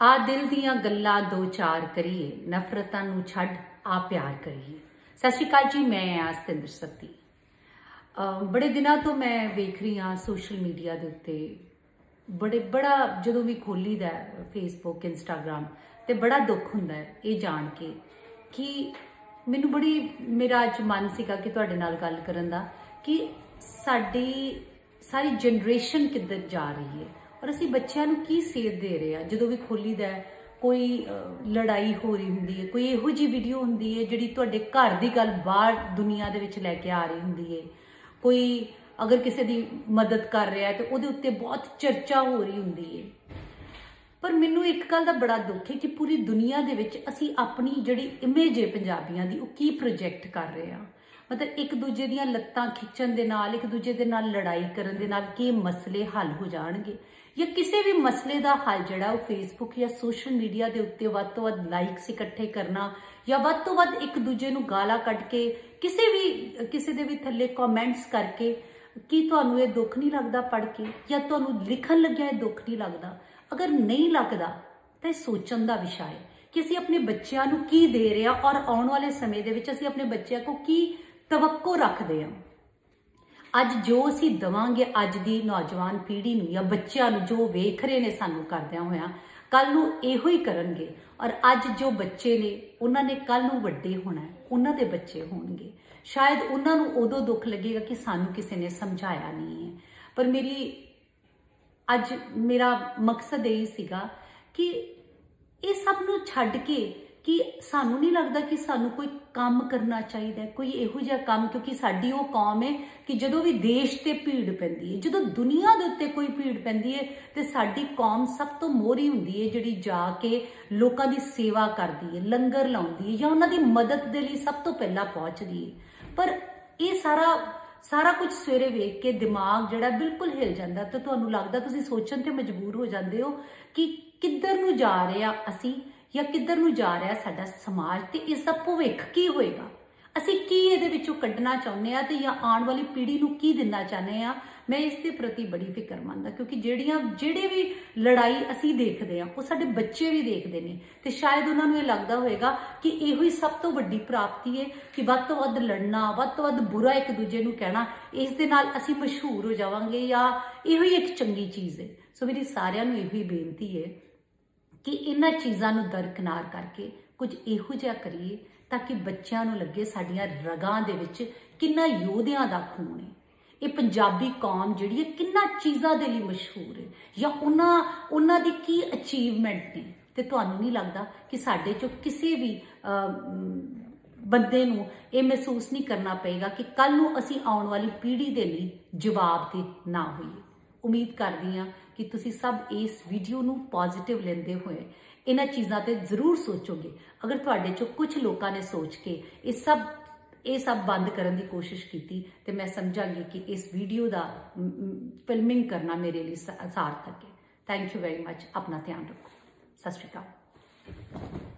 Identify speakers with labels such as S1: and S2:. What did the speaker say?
S1: ਆ ਦਿਲ ਦੀਆਂ ਗੱਲਾਂ ਦੋ ਚਾਰ ਕਰੀਏ, ਨਫ਼ਰਤਾਂ ਨੂੰ ਛੱਡ ਆ ਪਿਆਰ ਕਰੀਏ। ਸਤਿ ਸ਼੍ਰੀ ਅਕਾਲ ਜੀ, ਮੈਂ ਆ ਸਤਿੰਦਰ ਸੱਤੀ। ਬੜੇ ਦਿਨਾਂ ਤੋਂ ਮੈਂ ਵੇਖ ਰਹੀ ਹਾਂ ਸੋਸ਼ਲ ਮੀਡੀਆ ਦੇ ਉੱਤੇ। ਬੜੇ, ਬੜਾ ਜਦੋਂ ਵੀ ਖੋਲੀਦਾ ਫੇਸਬੁੱਕ ਇੰਸਟਾਗ੍ਰam ਤੇ ਬੜਾ ਦੁੱਖ ਹੁੰਦਾ ਹੈ, ਇਹ ਜਾਣ ਕੇ ਕਿ ਮੈਨੂੰ ਬੜੀ, ਮੇਰਾ ਅੱਜ ਮਨ ਸੀਗਾ ਕਿ ਤੁਹਾਡੇ ਨਾਲ ਗੱਲ ਕਰਨ ਦਾ ਕਿ ਸਾਡੀ, ਸਾਰੀ ਜਨਰੇਸ਼ਨ ਕਿੱਧਰ ਜਾ ਰਹੀ ਹੈ। ਔਰ ਅਸੀਂ ਬੱਚਿਆਂ ਨੂੰ ਕੀ ਸੇਧ ਦੇ ਰਹੇ ਆ ਜਦੋਂ ਵੀ ਖੋਲੀਦਾ ਹੈ, ਕੋਈ ਲੜਾਈ ਹੋ ਰਹੀ ਹੁੰਦੀ ਹੈ ਕੋਈ ਇਹੋ ਜੀ ਵੀਡੀਓ ਹੁੰਦੀ ਹੈ ਜਿਹੜੀ ਤੁਹਾਡੇ ਘਰ ਦੀ ਗੱਲ ਬਾਹਰ ਦੁਨੀਆ ਦੇ ਵਿੱਚ ਲੈ ਕੇ ਆ ਰਹੀ ਹੁੰਦੀ ਹੈ? ਕੋਈ ਅਗਰ ਕਿਸੇ ਦੀ ਮਦਦ ਕਰ ਰਿਹਾ ਹੈ ਤੇ ਉਹਦੇ ਉੱਤੇ ਬਹੁਤ ਚਰਚਾ ਹੋ ਰਹੀ ਹੁੰਦੀ ਹੈ। ਪਰ ਮੈਨੂੰ ਇੱਕ ਗੱਲ ਦਾ ਬੜਾ ਦੁੱਖ ਹੈ ਕਿ ਪੂਰੀ ਦੁਨੀਆ ਦੇ ਵਿੱਚ ਅਸੀਂ ਆਪਣੀ ਜਿਹੜੀ ਇਮੇਜ ਹੈ ਪੰਜਾਬੀਆਂ ਦੀ ਉਹ ਕੀ ਪ੍ਰੋਜੈਕਟ ਕਰ ਰਹੇ ਹਾਂ? ਮਤਲਬ ਇੱਕ ਦੂਜੇ ਦੀਆਂ ਲੱਤਾਂ ਖਿੱਚਣ ਦੇ ਨਾਲ ਇੱਕ ਦੂਜੇ ਦੇ ਨਾਲ ਲੜਾਈ ਕਰਨ ਦੇ ਨਾਲ ਕੀ ਮਸਲੇ ਹੱਲ ਹੋ ਜਾਣਗੇ? ਜਾਂ ਕਿਸੇ ਵੀ ਮਸਲੇ ਦਾ ਹੱਲ ਜਿਹੜਾ ਉਹ ਫੇਸਬੁੱਕ ਜਾਂ ਸੋਸ਼ਲ ਮੀਡੀਆ ਦੇ ਉੱਤੇ ਵੱਧ ਤੋਂ ਵੱਧ ਲਾਈਕਸ ਇਕੱਠੇ ਕਰਨਾ ਜਾਂ ਵੱਧ ਤੋਂ ਵੱਧ ਇੱਕ ਦੂਜੇ ਨੂੰ ਗਾਲਾਂ ਕੱਢ ਕੇ ਕਿਸੇ ਵੀ, ਕਿਸੇ ਦੇ ਵੀ ਥੱਲੇ ਕਮੈਂਟਸ ਕਰਕੇ ਕੀ ਤੁਹਾਨੂੰ ਇਹ ਦੁੱਖ ਨਹੀਂ ਲੱਗਦਾ ਪੜ ਕੇ ਜਾਂ ਤੁਹਾਨੂੰ ਲਿਖਣ ਲੱਗਿਆ ਇਹ ਦੁੱਖ ਨਹੀਂ ਲੱਗਦਾ? ਅਗਰ ਨਹੀਂ ਲੱਗਦਾ, ਤਾਂ ਇਹ ਸੋਚਣ ਦਾ ਵਿਸ਼ਾ ਹੈ ਕਿ ਅਸੀਂ ਆਪਣੇ ਬੱਚਿਆਂ ਨੂੰ ਕੀ ਦੇ ਰਹੇ ਹਾਂ ਔਰ ਆਉਣ ਵਾਲੇ ਸਮੇਂ ਦੇ ਵਿੱਚ ਅਸੀਂ ਆਪਣੇ ਬੱਚਿਆਂ ਕੋ ਕੀ ਤਵੱਕੋ ਰੱਖਦੇ ਹਾਂ। ਅੱਜ ਜੋ ਅਸੀਂ ਦਵਾਂਗੇ ਅੱਜ ਦੀ ਨੌਜਵਾਨ ਪੀੜ੍ਹੀ ਨੂੰ ਜਾਂ ਬੱਚਿਆਂ ਨੂੰ ਜੋ ਵੇਖ ਰਹੇ ਨੇ ਸਾਨੂੰ ਕਰਦਿਆਂ ਹੋਇਆਂ ਕੱਲ ਨੂੰ ਇਹੋ ਹੀ ਕਰਨਗੇ। ਔਰ ਅੱਜ ਜੋ ਬੱਚੇ ਨੇ, ਉਹਨਾਂ ਨੇ ਕੱਲ ਨੂੰ ਵੱਡੇ ਹੋਣਾ ਉਹਨਾਂ ਦੇ ਬੱਚੇ ਹੋਣਗੇ। ਸ਼ਾਇਦ ਉਹਨਾਂ ਨੂੰ ਉਦੋਂ ਦੁੱਖ ਲੱਗੇਗਾ ਕਿ ਸਾਨੂੰ ਕਿਸੇ ਨੇ ਸਮਝਾਇਆ ਨਹੀਂ ਹੈ। ਪਰ ਮੇਰੀ, ਅੱਜ ਮੇਰਾ ਮਕਸਦ ਇਹ ਸੀਗਾ ਕਿ ਇਹ ਸਭ ਨੂੰ ਛੱਡ ਕੇ ਕਿ ਸਾਨੂੰ ਨਹੀਂ ਲੱਗਦਾ ਕਿ ਸਾਨੂੰ ਕੋਈ ਕੰਮ ਕਰਨਾ ਚਾਹੀਦਾ, ਕੋਈ ਇਹੋ ਜਿਹਾ ਕੰਮ, ਕਿਉਂਕਿ ਸਾਡੀ ਉਹ ਕੌਮ ਹੈ ਕਿ ਜਦੋਂ ਵੀ ਦੇਸ਼ ਤੇ ਭੀੜ ਪੈਂਦੀ ਹੈ, ਜਦੋਂ ਦੁਨੀਆ ਦੇ ਉੱਤੇ ਕੋਈ ਭੀੜ ਪੈਂਦੀ ਹੈ, ਤੇ ਸਾਡੀ ਕੌਮ ਸਭ ਤੋਂ ਮੋਹਰੀ ਹੁੰਦੀ ਹੈ ਜਿਹੜੀ ਜਾ ਕੇ ਲੋਕਾਂ ਦੀ ਸੇਵਾ ਕਰਦੀ ਹੈ, ਲੰਗਰ ਲਾਉਂਦੀ ਹੈ ਜਾਂ ਉਹਨਾਂ ਦੀ ਮਦਦ ਦੇ ਲਈ ਸਭ ਤੋਂ ਪਹਿਲਾਂ ਪਹੁੰਚਦੀ ਹੈ। ਪਰ ਇਹ ਸਾਰਾ ਸਾਰਾ ਕੁਝ ਸਵੇਰੇ ਵੇਖ ਕੇ ਦਿਮਾਗ ਜਿਹੜਾ ਬਿਲਕੁਲ ਹਿਲ ਜਾਂਦਾ ਤੇ ਤੁਹਾਨੂੰ ਲੱਗਦਾ ਤੁਸੀਂ ਸੋਚਣ ਤੇ ਮਜਬੂਰ ਹੋ ਜਾਂਦੇ ਹੋ ਕਿ ਕਿੱਧਰ ਨੂੰ ਜਾ ਰਹੇ ਆ ਅਸੀਂ ਜਾਂ ਕਿੱਧਰ ਨੂੰ ਜਾ ਰਿਹਾ ਸਾਡਾ ਸਮਾਜ ਤੇ ਇਸ ਦਾ ਭਵਿੱਖ ਕੀ ਹੋਏਗਾ? ਅਸੀਂ ਕੀ ਇਹਦੇ ਵਿੱਚੋਂ ਕੱਢਣਾ ਚਾਹੁੰਦੇ ਆ ਤੇ ਜਾਂ ਆਉਣ ਵਾਲੀ ਪੀੜ੍ਹੀ ਨੂੰ ਕੀ ਦੇਣਾ ਚਾਹੁੰਦੇ ਆ ਮੈਂ ਇਸ ਦੇ ਪ੍ਰਤੀ ਬੜੀ ਫਿਕਰਮੰਦ ਆ ਕਿਉਂਕਿ ਜਿਹੜੀਆਂ, ਜਿਹੜੇ ਵੀ ਲੜਾਈ ਅਸੀਂ ਦੇਖਦੇ ਆ ਉਹ ਸਾਡੇ ਬੱਚੇ ਵੀ ਦੇਖਦੇ ਨੇ ਤੇ ਸ਼ਾਇਦ ਉਹਨਾਂ ਨੂੰ ਇਹ ਲੱਗਦਾ ਹੋਵੇਗਾ ਕਿ ਇਹੋ ਹੀ ਸਭ ਤੋਂ ਵੱਡੀ ਪ੍ਰਾਪਤੀ ਹੈ ਕਿ ਵੱਧ ਤੋਂ ਵੱਧ ਲੜਨਾ, ਵੱਧ ਤੋਂ ਵੱਧ ਬੁਰਾ ਇੱਕ ਦੂਜੇ ਨੂੰ ਕਹਿਣਾ, ਇਸ ਦੇ ਨਾਲ ਅਸੀਂ ਮਸ਼ਹੂਰ ਹੋ ਜਾਵਾਂਗੇ ਜਾਂ ਇਹੋ ਹੀ ਇੱਕ ਚੰਗੀ ਚੀਜ਼ ਹੈ। ਸੋ ਮੇਰੀ ਸਾਰਿਆਂ ਨੂੰ ਇਹੋ ਹੀ ਬੇਨਤੀ ਹੈ ਕਿ ਇਹਨਾਂ ਚੀਜ਼ਾਂ ਨੂੰ ਦਰਕਨਾਰ ਕਰਕੇ ਕੁਝ ਇਹੋ ਜਿਹਾ ਕਰੀਏ ਤਾਂ ਕਿ ਬੱਚਿਆਂ ਨੂੰ ਲੱਗੇ ਸਾਡੀਆਂ ਰਗਾਂ ਦੇ ਵਿੱਚ ਕਿੰਨਾ ਯੋਧਿਆਂ ਦਾ ਖੂਨ ਹੈ। ਇਹ ਪੰਜਾਬੀ ਕੌਮ ਜਿਹੜੀ ਹੈ ਕਿੰਨਾ ਚੀਜ਼ਾਂ ਦੇ ਲਈ ਮਸ਼ਹੂਰ ਹੈ ਜਾਂ ਉਹਨਾਂ ਉਹਨਾਂ ਦੀ ਕੀ ਅਚੀਵਮੈਂਟ ਨੇ? ਤੇ ਤੁਹਾਨੂੰ ਨਹੀਂ ਲੱਗਦਾ ਕਿ ਸਾਡੇ ਚੋਂ ਕਿਸੇ ਵੀ ਬੰਦੇ ਨੂੰ ਇਹ ਮਹਿਸੂਸ ਨਹੀਂ ਕਰਨਾ ਪਏਗਾ ਕਿ ਕੱਲ ਨੂੰ ਅਸੀਂ ਆਉਣ ਵਾਲੀ ਪੀੜ੍ਹੀ ਦੇ ਲਈ ਜਵਾਬ ਦੇ ਨਾ ਹੋਈਏ? ਉਮੀਦ ਕਰਦੀ ਹਾਂ ਕਿ ਤੁਸੀਂ ਸਭ ਇਸ ਵੀਡੀਓ ਨੂੰ ਪੋਜ਼ਿਟਿਵ ਲੈਂਦੇ ਹੋਏ ਇਹਨਾਂ ਚੀਜ਼ਾਂ ਤੇ ਜ਼ਰੂਰ ਸੋਚੋਗੇ। ਅਗਰ ਤੁਹਾਡੇ ਚੋਂ ਕੁਝ ਲੋਕਾਂ ਨੇ ਸੋਚ ਕੇ ਇਹ ਸਭ ਇਹ ਸਭ ਬੰਦ ਕਰਨ ਦੀ ਕੋਸ਼ਿਸ਼ ਕੀਤੀ, ਤੇ ਮੈਂ ਸਮਝਾਂਗੀ ਕਿ ਇਸ ਵੀਡੀਓ ਦਾ ਫਿਲਮਿੰਗ ਕਰਨਾ ਮੇਰੇ ਲਈ ਸਾਰਥਕ ਹੈ। ਥੈਂਕ ਯੂ ਵੈਰੀ ਮੱਚ ਆਪਣਾ ਧਿਆਨ ਰੱਖੋ। ਸਤਿ ਸ਼੍ਰੀ ਅਕਾਲ।